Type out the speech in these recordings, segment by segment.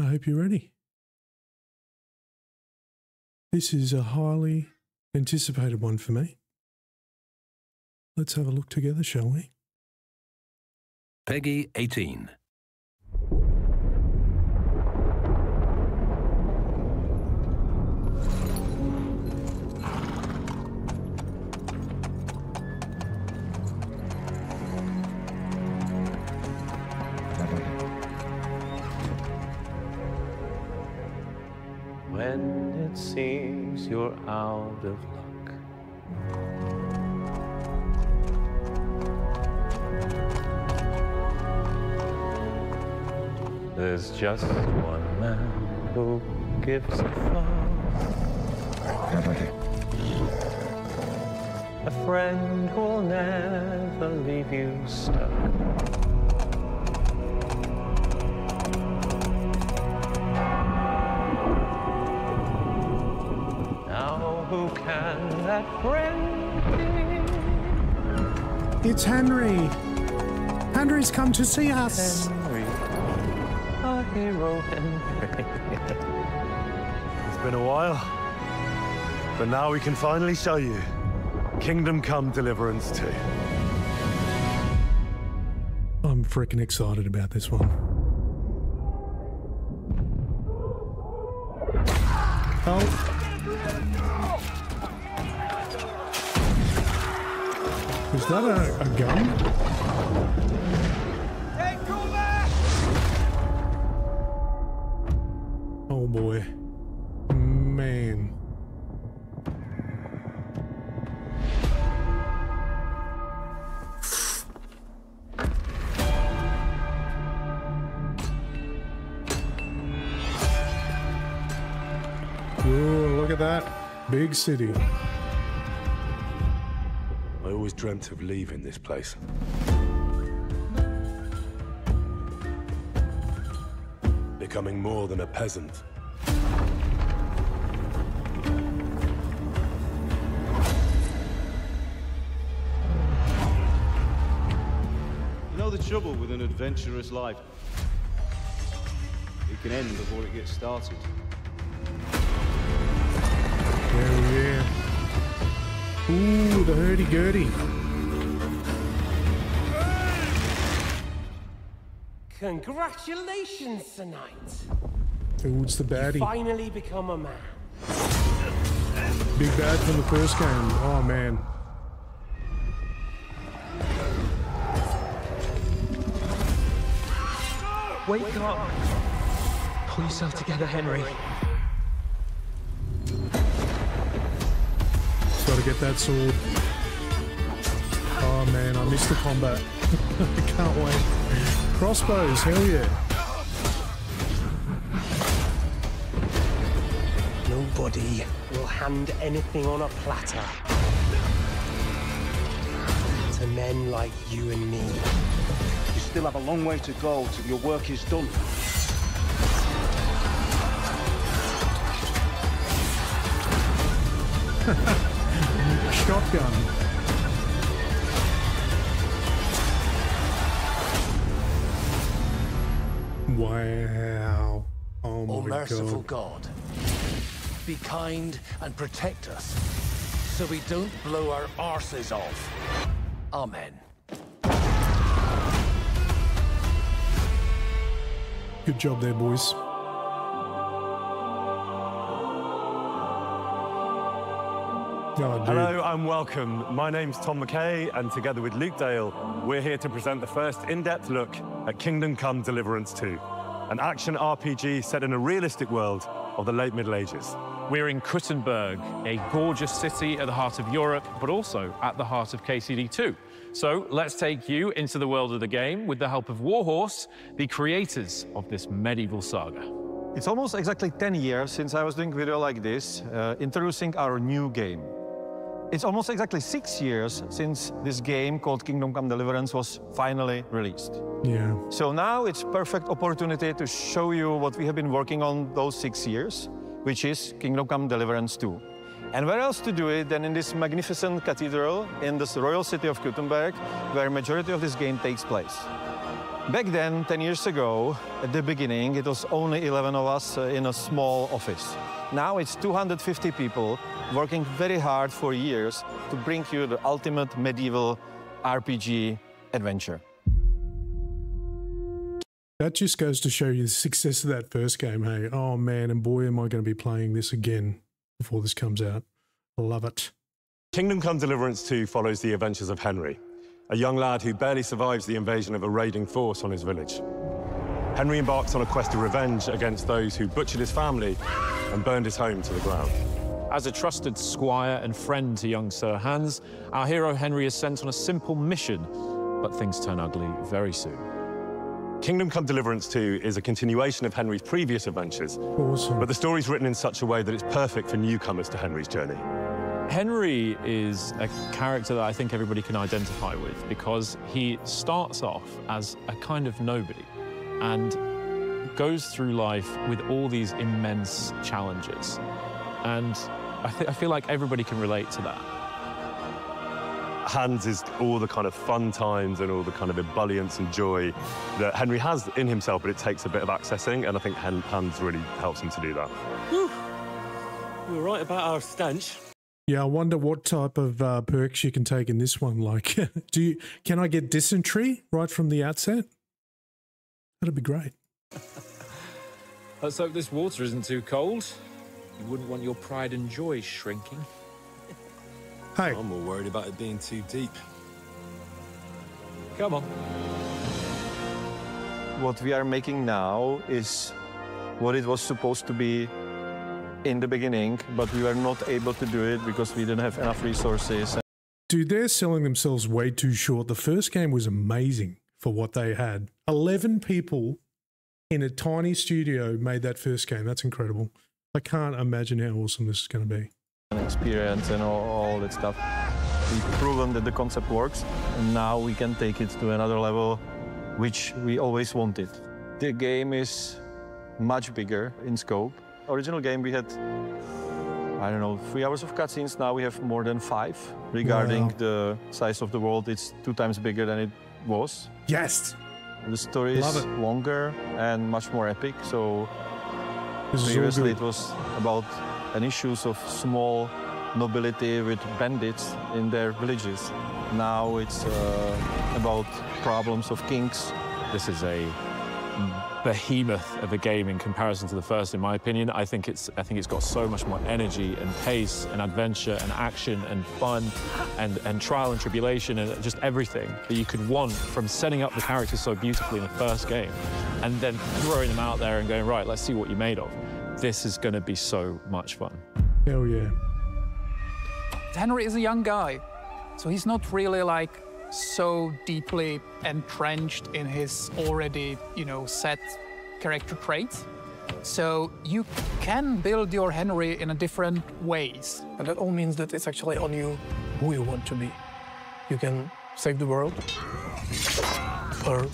I hope you're ready. This is a highly anticipated one for me. Let's have a look together, shall we? PEGI 18. When it seems you're out of luck. There's just one man who gives a fuck. A friend who'll never leave you stuck. Now who can that friend be? It's Henry. Henry's come to see us. Henry, our hero Henry. It's been a while, but now we can finally show you Kingdom Come Deliverance 2. I'm freaking excited about this one. Oh. Is that a, gun? Oh boy. Man. Ooh, look at that. Big city. I always dreamt of leaving this place. Becoming more than a peasant. You know the trouble with an adventurous life? It can end before it gets started. Oh yeah. Ooh, the hurdy-gurdy. Congratulations, Sir Knight. Ooh, the baddie. Finally become a man. Big bad from the first game. Oh man. Wake up! Pull yourself together, Henry. Gotta get that sword. Oh man, I missed the combat. I can't wait. Crossbows, hell yeah. Nobody will hand anything on a platter to men like you and me. You still have a long way to go till your work is done. Shotgun. Wow. Oh my O merciful god. God, be kind and protect us so we don't blow our arses off. Amen. Good job there, boys. Oh. Hello and welcome. My name's Tom McKay, and together with Luke Dale, we're here to present the first in-depth look at Kingdom Come Deliverance 2, an action RPG set in a realistic world of the late Middle Ages. We're in Kuttenberg, a gorgeous city at the heart of Europe, but also at the heart of KCD2. So let's take you into the world of the game with the help of Warhorse, the creators of this medieval saga. It's almost exactly 10 years since I was doing a video like this, uh, introducing our new game. It's almost exactly six years since this game called Kingdom Come Deliverance was finally released. Yeah. So now it's perfect opportunity to show you what we have been working on those six years, which is Kingdom Come Deliverance 2. And where else to do it than in this magnificent cathedral in this royal city of Kuttenberg, where majority of this game takes place. Back then, 10 years ago, at the beginning, it was only 11 of us uh, in a small office. Now it's 250 people working very hard for years to bring you the ultimate medieval RPG adventure. That just goes to show you the success of that first game. Hey, oh man, and boy, am I going to be playing this again before this comes out. Love it. Kingdom Come Deliverance 2 follows the adventures of Henry, a young lad who barely survives the invasion of a raiding force on his village. Henry embarks on a quest of revenge against those who butchered his family and burned his home to the ground. As a trusted squire and friend to young Sir Hans, our hero Henry is sent on a simple mission, but things turn ugly very soon. Kingdom Come Deliverance 2 is a continuation of Henry's previous adventures, Awesome. but the story's written in such a way that it's perfect for newcomers to Henry's journey. Henry is a character that I think everybody can identify with because he starts off as a kind of nobody and goes through life with all these immense challenges. And I, th- I feel like everybody can relate to that. Hans is all the kind of fun times and all the kind of ebullience and joy that Henry has in himself, but it takes a bit of accessing, and I think Hen- Hans really helps him to do that. We were right about our stench. Yeah, I wonder what type of uh, perks you can take in this one. Like, do you can I get dysentery right from the outset? That'd be great. Let's hope this water isn't too cold. You wouldn't want your pride and joy shrinking. Hey, I'm more worried about it being too deep. Come on. What we are making now is what it was supposed to be in the beginning, but we were not able to do it because we didn't have enough resources. dude, they're selling themselves way too short. The first game was amazing for what they had. Eleven people in a tiny studio made that first game. That's incredible. I can't imagine how awesome this is going to be. and experience and all, all that stuff. We've proven that the concept works, and now we can take it to another level, which we always wanted. The game is much bigger in scope. Original game we had, I don't know, three hours of cutscenes. Now we have more than five. Regarding Wow. the size of the world, it's two times bigger than it was. Yes, The story is longer and much more epic. So this Previously, good. it was about an issues of small nobility with bandits in their villages. Now it's uh, about problems of kings. This is a behemoth of a game in comparison to the first, in my opinion. I think it's I think it's got so much more energy and pace and adventure and action and fun and, and trial and tribulation and just everything that you could want from setting up the characters so beautifully in the first game and then throwing them out there and going, right, let's see what you're made of. This is going to be so much fun. Hell yeah. Henry is a young guy, so he's not really like so deeply entrenched in his already, you know, set character traits. So you can build your Henry in a different ways. And that all means that it's actually on you who you want to be. You can save the world, or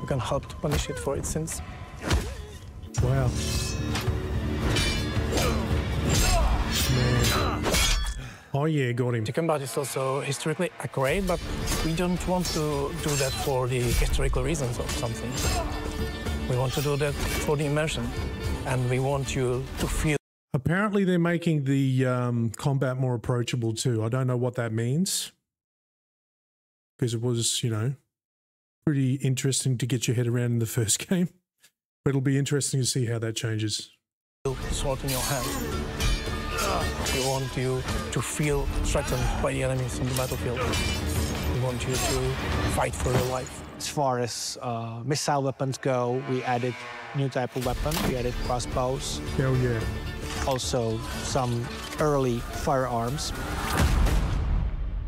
you can help to punish it for its sins. Wow. Oh yeah, got him. The combat is also historically accurate, but we don't want to do that for the historical reasons or something. We want to do that for the immersion, and we want you to feel Apparently, they're making the um, combat more approachable too. I don't know what that means because it was, you know, pretty interesting to get your head around in the first game. But it'll be interesting to see how that changes. sword in your hand. We want you to feel threatened by the enemies on the battlefield. We want you to fight for your life. As far as uh, missile weapons go, we added new type of weapon. We added crossbows, Hell yeah. also some early firearms.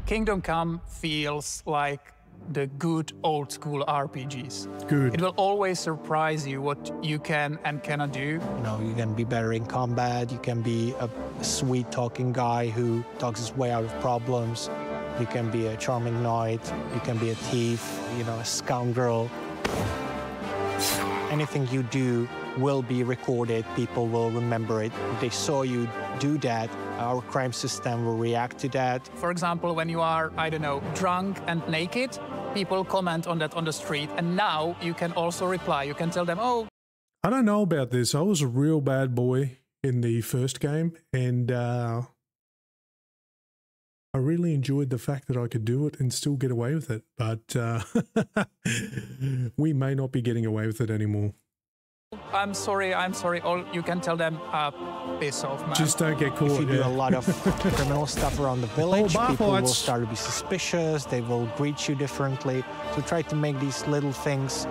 Kingdom Come feels like the good old school RPGs. Good. It will always surprise you what you can and cannot do. You know, you can be better in combat. You can be a sweet talking guy who talks his way out of problems. You can be a charming knight. You can be a thief. You know, a scoundrel. Anything you do will be recorded. People will remember it. They saw you do that, our crime system will react to that. For example, when you are, I don't know, drunk and naked, people comment on that on the street, and now you can also reply. You can tell them, "Oh, I don't know about this. I was a real bad boy in the first game, and uh, I really enjoyed the fact that I could do it and still get away with it. But uh, we may not be getting away with it anymore. I'm sorry, I'm sorry." All you can tell them, uh, "Piss off, man." Just don't get caught. If you do yeah. a lot of criminal stuff around the village, bar people will start to be suspicious. They will greet you differently. So try to make these little things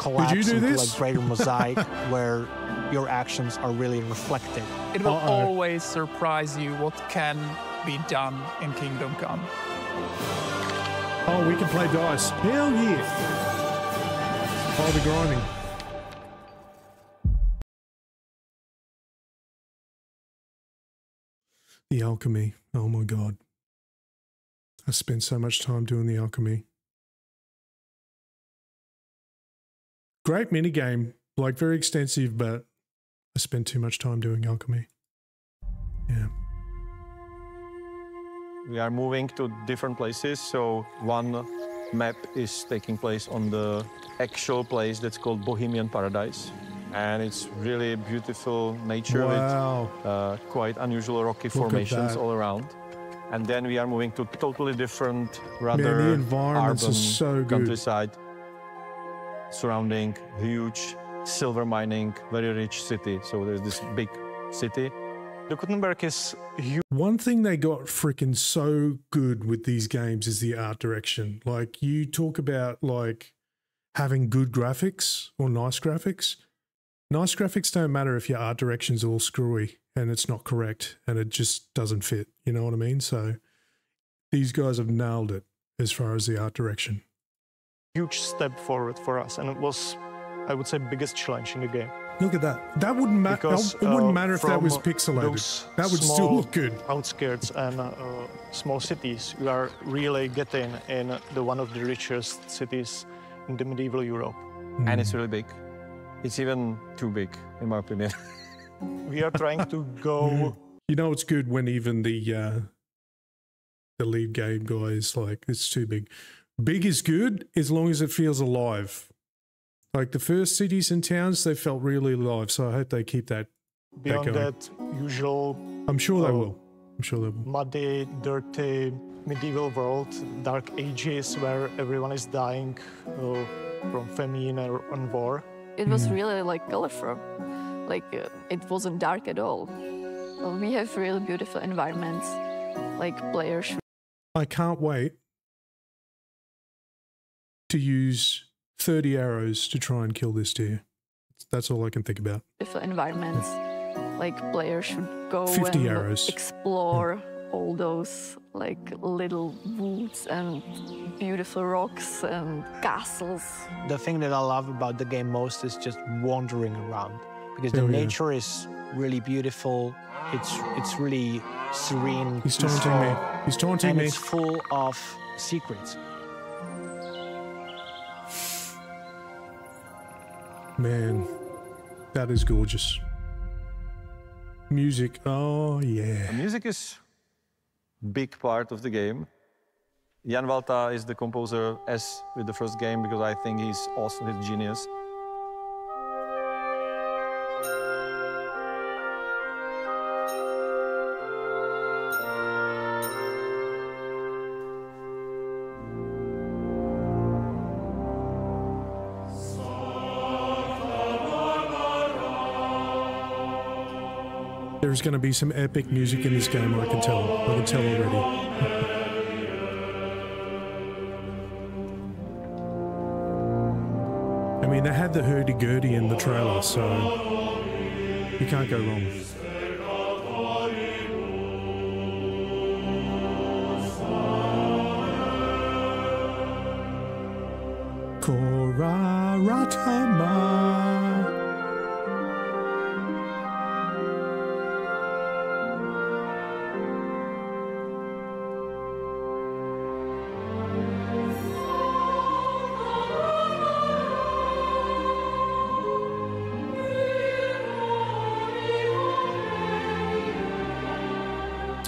collapse do into this? a greater mosaic where your actions are really reflected. It will Uh-oh. always surprise you what can be done in Kingdom Come. Oh, we can play dice. Hell yeah. I'll be grinding. The alchemy. Oh my god. I spent so much time doing the alchemy. Great minigame, like very extensive, but I spent too much time doing alchemy. Yeah. We are moving to different places, so one map is taking place on the actual place that's called Bohemian Paradise. And it's really beautiful nature Wow. with uh, quite unusual rocky at formations all around. And then we are moving to totally different, rather environments are urban so good. countryside, surrounding huge silver mining, very rich city. So there's this big city. The Kuttenberg is huge. One thing they got freaking so good with these games is the art direction. Like you talk about like having good graphics or nice graphics. Nice graphics don't matter if your art direction's all screwy and it's not correct and it just doesn't fit. You know what I mean? So these guys have nailed it as far as the art direction. huge step forward for us, and it was, I would say, biggest challenge in the game. Look at that. That wouldn't matter. Because, It wouldn't uh, matter if that was pixelated. That would still look good. Outskirts and uh, small cities, you are really getting in the one of the richest cities in the medieval Europe. And it's really big. It's even too big, in my opinion. We are trying to go. You know, it's good when even the uh, the lead game guy is like, it's too big. Big is good as long as it feels alive. Like the first cities and towns, they felt really alive. So I hope they keep that. that beyond going. that usual I'm sure they uh, will. I'm sure they will. muddy, dirty medieval world, dark ages where everyone is dying uh, from famine or and war. It was Mm. really like colorful, like uh, it wasn't dark at all. Well, we have really beautiful environments, like players I can't wait to use 30 arrows to try and kill this deer. That's all I can think about. beautiful environments, like players should go 50 and arrows. explore all those like little woods and beautiful rocks and castles. The thing that I love about the game most is just wandering around because the yeah. nature is really beautiful. It's it's really serene. He's taunting me. He's taunting and me. it's full of secrets. Man, that is gorgeous. Music. Oh, yeah. Music is big part of the game. Jan Valta is the composer as with the first game because I think he's awesome, he's genius. There's going to be some epic music in this game, I can tell. I can tell already. I mean, they had the hurdy-gurdy in the trailer, so you can't go wrong. Koraratama.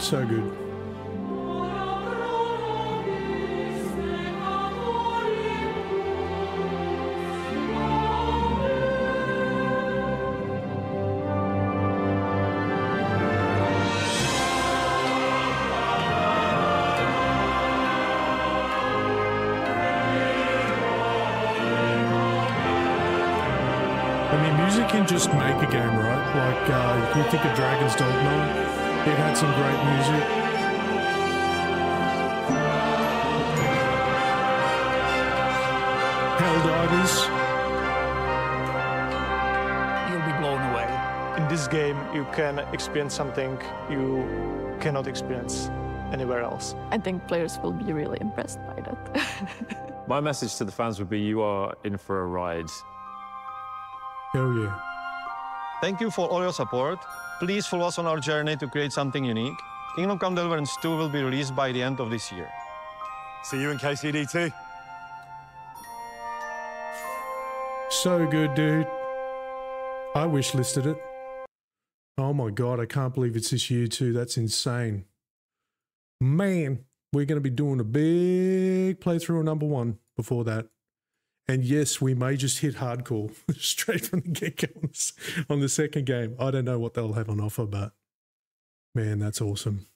So good. I mean, music can just make a game, right? Like, uh, you think of Dragon's Dogma, it had some great music. Helldivers. You'll be blown away. In this game, you can experience something you cannot experience anywhere else. I think players will be really impressed by that. My message to the fans would be you are in for a ride. Hell yeah. Thank you for all your support. Please follow us on our journey to create something unique. Kingdom Come Deliverance 2 will be released by the end of this year. See you in KCD 2. So good, dude. I wish listed it. Oh my god, I can't believe it's this year too. That's insane. Man, we're going to be doing a big playthrough of number one before that. And yes, we may just hit hardcore straight from the get go on the second game. I don't know what they'll have on offer, but man, that's awesome.